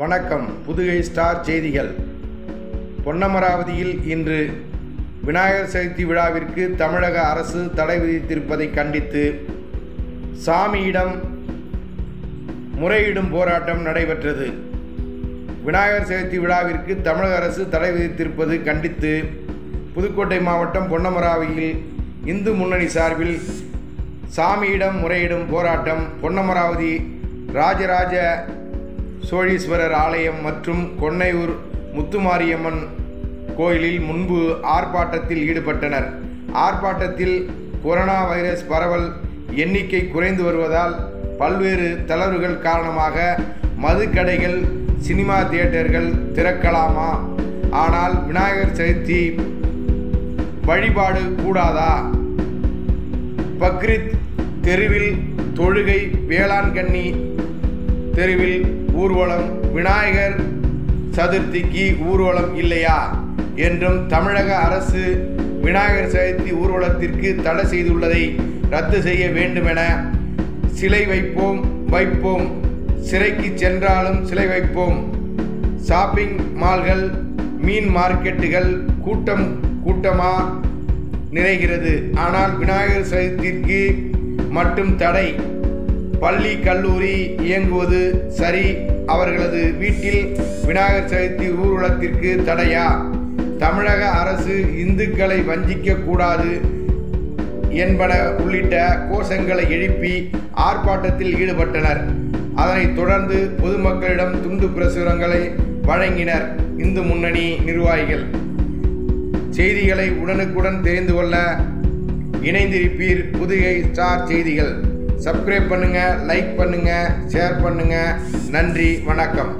வணக்கம் புதுகை ஸ்டார் செய்திகள். பொன்னமராவதியில் இன்று விநாயகர் சதுர்த்தி விழாவிற்கு தமிழக அரசு தடை விதித்திருப்பதை கண்டித்து சாமியிடம் முறையிடும் போராட்டம் நடைபெற்றது. விநாயகர் சதுர்த்தி விழாவிற்கு தமிழக அரசு தடை விதித்திருப்பது கண்டித்து புதுக்கோட்டை மாவட்டம் பொன்னமராவதியில் இந்து முன்னணி சார்பில் சாமியிடம் முறையிடும் போராட்டம் பொன்னமராவதி ராஜராஜ சோழீஸ்வரர் ஆலயம் மற்றும் கொன்னையூர் முத்துமாரியம்மன் கோயிலில் முன்பு ஆர்ப்பாட்டத்தில் ஈடுபட்டனர். ஆர்ப்பாட்டத்தில் கொரோனா வைரஸ் பரவல் எண்ணிக்கை குறைந்து வருவதால் பல்வேறு தளர்வுகள் காரணமாக மதுக்கடைகள் சினிமா தியேட்டர்கள் திறக்கலாமா? ஆனால் விநாயகர் சதுர்த்தி வழிபாடு கூடாதா? பக்ரித் தெருவில் தொழுகை வேளாண்கண்ணி தெருவில் ஊர்வலம் விநாயகர் சதுர்த்திக்கு ஊர்வலம் இல்லையா? என்றும் தமிழக அரசு விநாயகர் சதுர்த்தி ஊர்வலத்திற்கு தடை செய்துள்ளதை ரத்து செய்ய வேண்டுமென சிலை வைப்போம் வைப்போம். சிறைக்கு சென்றாலும் சிலை வைப்போம். ஷாப்பிங் மால்கள் மீன் மார்க்கெட்டுகள் கூட்டம் கூட்டமா நிறைகிறது. ஆனால் விநாயகர் சதுர்த்திக்கு மட்டும் தடை. பள்ளி கல்லூரி இயங்குவது சரி. அவர்களது வீட்டில் விநாயகர் சதுர்த்தி ஊர்வலத்திற்கு தடையா? தமிழக அரசு இந்துக்களை வஞ்சிக்க கூடாது என்பன உள்ளிட்ட கோஷங்களை எழுப்பி ஆர்ப்பாட்டத்தில் ஈடுபட்டனர். அதனைத் தொடர்ந்து பொதுமக்களிடம் துண்டு பிரசுரங்களை வழங்கினர் இந்து முன்னணி நிர்வாகிகள். செய்திகளை உடனுக்குடன் தெரிந்து கொள்ள இணைந்திருப்பீர் புதுகை ஸ்டார் செய்திகள். சப்ஸ்கிரைப் பண்ணுங்கள் லைக் பண்ணுங்கள் ஷேர் பண்ணுங்கள் நன்றி வணக்கம்.